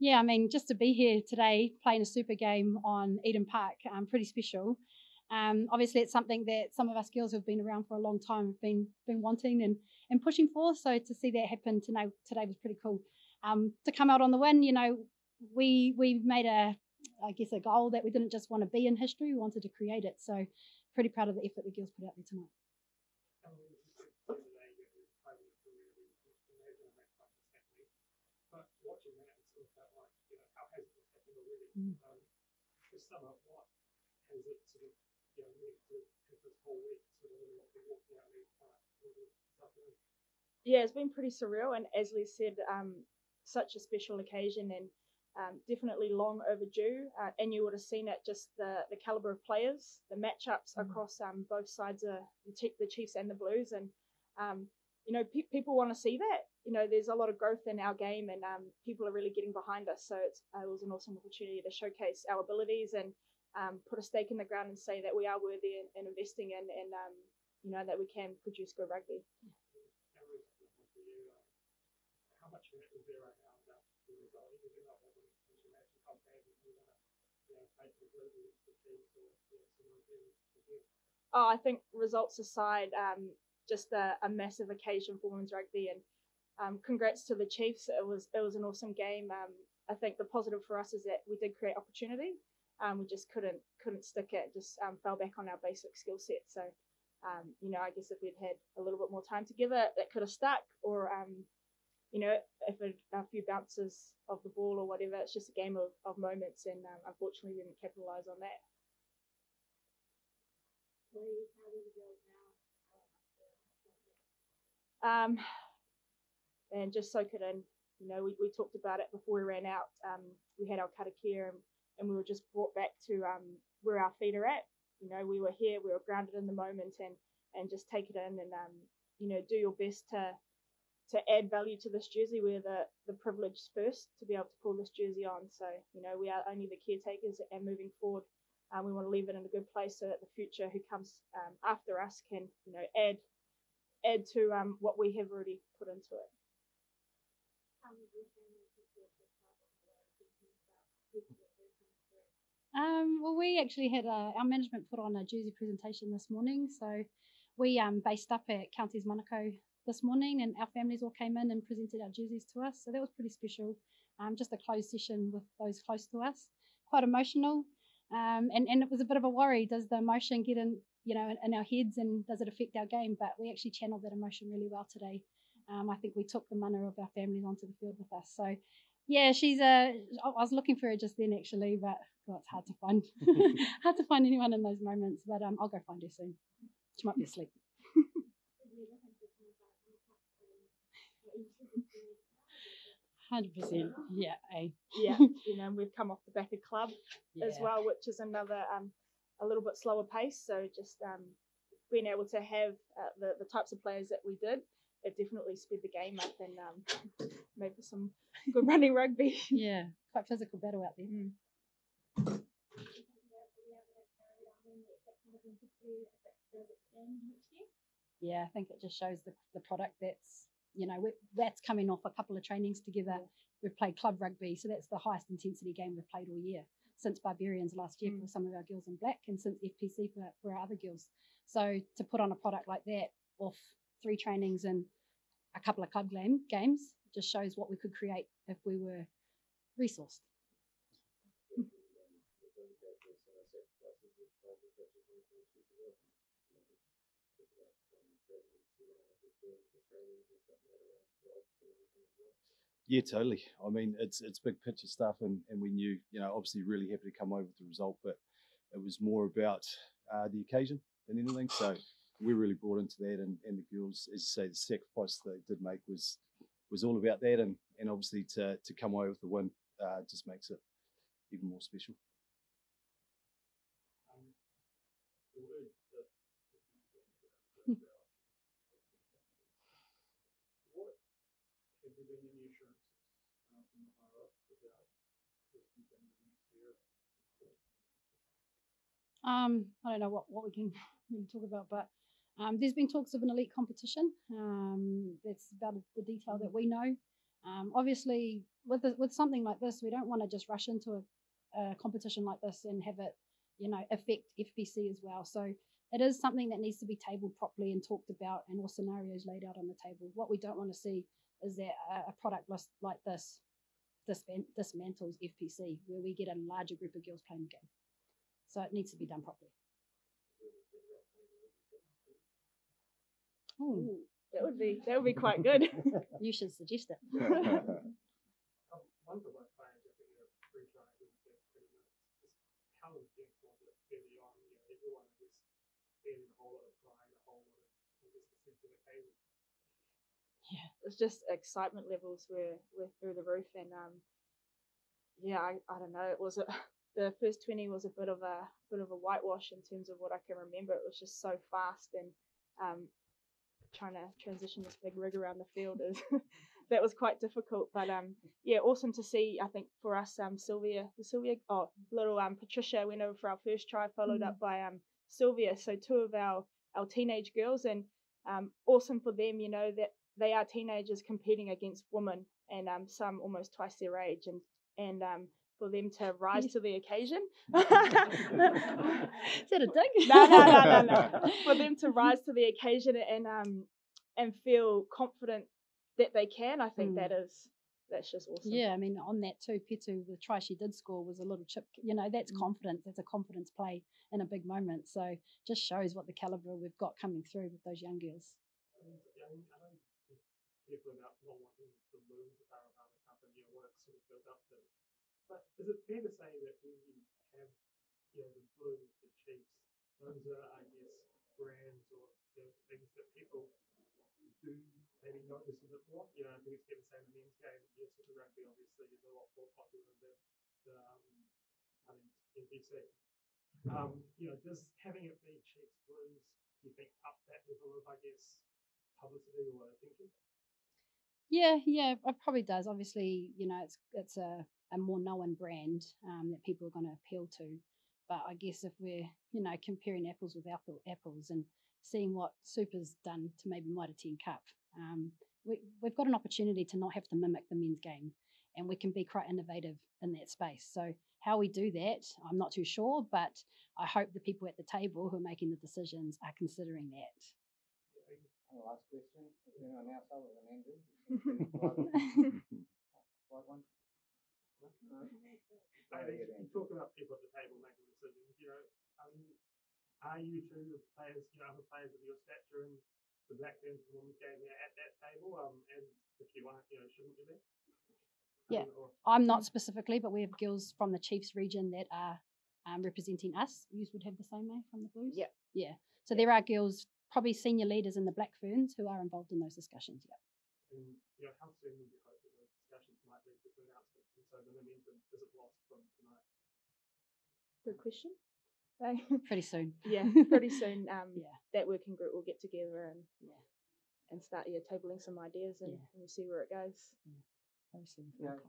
Yeah, I mean, just to be here today playing a super game on Eden Park, um, pretty special. Um, obviously, it's something that some of us girls who've been around for a long time have been been wanting and, and pushing for. So to see that happen today, today was pretty cool. Um, to come out on the win, you know, we we made a I guess a goal that we didn't just want to be in history, we wanted to create it. So pretty proud of the effort the girls put out there tonight. Sum up, what has it sort of, you know, to this whole week, sort of walking out Yeah, it's been pretty surreal, and as Liz said, um, such a special occasion and um, definitely long overdue. Uh, and you would have seen it just the the caliber of players, the matchups mm. across um, both sides of the, the Chiefs and the Blues, and um, you know pe- people want to see that you know, there's a lot of growth in our game and um, people are really getting behind us. So uh, it was an awesome opportunity to showcase our abilities and um, put a stake in the ground and say that we are worthy in, in investing in and, um, you know, that we can produce good rugby. Oh, I think results aside, um, just a, a massive occasion for women's rugby and um, congrats to the Chiefs. It was it was an awesome game. Um, I think the positive for us is that we did create opportunity. Um, we just couldn't couldn't stick it. Just um, fell back on our basic skill set. So, um, you know, I guess if we'd had a little bit more time together, that could have stuck. Or, um, you know, if it, a few bounces of the ball or whatever, it's just a game of, of moments. And unfortunately, we didn't capitalise on that. Um, and just soak it in. You know, we, we talked about it before we ran out. Um, we had our karakia and, and we were just brought back to um, where our feet are at. You know, we were here, we were grounded in the moment and, and just take it in and, um, you know, do your best to to add value to this jersey. We're the, the privileged first to be able to pull this jersey on. So, you know, we are only the caretakers and moving forward, um, we want to leave it in a good place so that the future who comes um, after us can, you know, add add to um, what we have already put into it. Um, well, we actually had a, our management put on a jersey presentation this morning. So we um, based up at Counties Manukau this morning, and our families all came in and presented our jerseys to us. So that was pretty special. Um, just a closed session with those close to us, quite emotional. Um, and, and it was a bit of a worry. Does the emotion get in, you know, in, in our heads, and does it affect our game? But we actually channeled that emotion really well today. Um, I think we took the mana of our families onto the field with us. So, yeah, she's a. I was looking for her just then actually, but well, it's hard to find hard to find anyone in those moments. But um, I'll go find her soon. She might be asleep. Hundred percent, yeah, a. yeah. You know, we've come off the back of club yeah. as well, which is another um, a little bit slower pace. So just um, being able to have uh, the the types of players that we did it definitely sped the game up and um, made for some good running rugby. Yeah, quite physical battle out there. Mm. Yeah, I think it just shows the, the product that's, you know, that's coming off a couple of trainings together. We've played club rugby, so that's the highest intensity game we've played all year since Barbarians last year mm. for some of our girls in black and since FPC for, for our other girls. So to put on a product like that off three trainings and a couple of club game, games just shows what we could create if we were resourced. Yeah, totally. I mean, it's it's big picture stuff, and, and we knew, you know, obviously really happy to come over with the result, but it was more about uh, the occasion than anything. So we really brought into that, and, and the girls, as I say, the sacrifice they did make was was all about that, and, and obviously to to come away with the win uh, just makes it even more special. Um, I don't know what, what we can really talk about, but um, there's been talks of an elite competition. Um, that's about the detail that we know. Um, obviously, with the, with something like this, we don't want to just rush into a, a competition like this and have it, you know, affect FPC as well. So it is something that needs to be tabled properly and talked about, and all scenarios laid out on the table. What we don't want to see is that a, a product like this disman- dismantles FPC, where we get a larger group of girls playing the game. So it needs to be done properly. Ooh, Ooh, that would be that would be quite good. you should suggest it. One of the worst players I think are free try is that pretty much just Callum James wanted it early on, you know, everyone was getting a whole lot of pride, a whole lot of I guess the sense of occasion. it's just excitement levels were were through the roof, and um, yeah, I, I don't know. It was a, the first twenty was a bit of a bit of a whitewash in terms of what I can remember. It was just so fast, and um, trying to transition this big rig around the field is that was quite difficult. But um, yeah, awesome to see. I think for us, um, Sylvia, the Sylvia, oh, little um, Patricia went over for our first try, followed Mm. up by um, Sylvia. So two of our our teenage girls, and um, awesome for them. You know that they are teenagers competing against women, and um, some almost twice their age, and and um, for them to rise to the occasion. Is that a dig? no, no, no, no, no. For them to rise to the occasion and um and feel confident that they can, I think Mm. that is that's just awesome. Yeah, I mean, on that too, Petu, the try she did score was a little chip. You know, that's Mm. confidence. That's a confidence play in a big moment. So just shows what the caliber we've got coming through with those young girls. The. But is it fair to say that when you have you know, the Blues, the Chiefs, those are, I guess, brands or you know, things that people do maybe notice a bit more? You know, I think it's fair to say the men's game, yes, Super Rugby obviously is a lot more popular than the, um, I mean, NPC. Um, you know, just having it be Chiefs Blues, you think up that level of, I guess, publicity or attention? Yeah, yeah, it probably does. Obviously, you know, it's it's a, a more known brand um, that people are going to appeal to. But I guess if we're, you know, comparing apples with apple, apples and seeing what Super's done to maybe Mitre 10 Cup, um, we, we've got an opportunity to not have to mimic the men's game and we can be quite innovative in that space. So, how we do that, I'm not too sure, but I hope the people at the table who are making the decisions are considering that. And the last question, is there anyone else other than Andrew? Slide one. No? I Oh, mean, yeah, you Dan. talk about people at the table making decisions, you know, I mean, are you two players, you know, other players of your stature in the Black Ferns and Women's game there at that table? Um, and if you aren't, you know, shouldn't you be? Yeah. Um, or- I'm not specifically, but we have girls from the Chiefs region that are um, representing us. You would have the same, eh, from the Blues? Yep. Yeah. So there are girls, probably senior leaders in the Black Ferns, who are involved in those discussions. Yeah. And, you know, how soon would you hope that those discussions might lead to announcements? And so the momentum isn't lost from tonight. Good question. Pretty soon. yeah, pretty soon. Um, Yeah. that working group will get together and Yeah. and start yeah tabling some ideas and, Yeah. and we'll see where it goes. Very soon. You know,